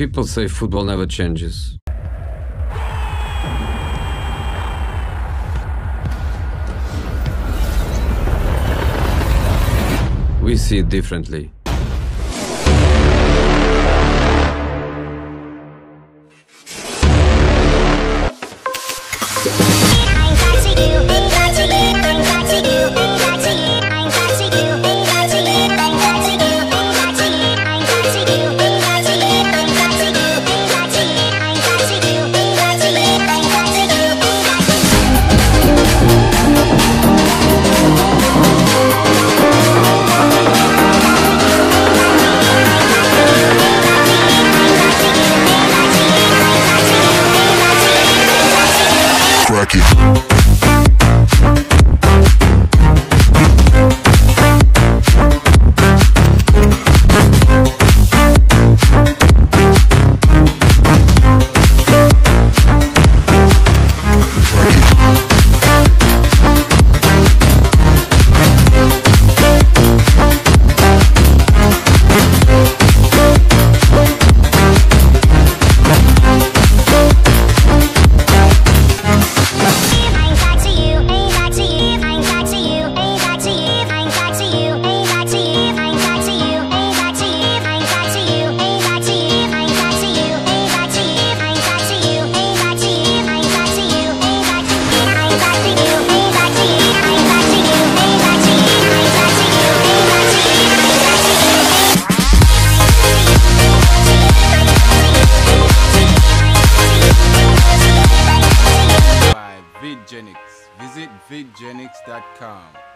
People say football never changes. We see it differently. Crack it. By VidGenix. Visit vidgenix.com.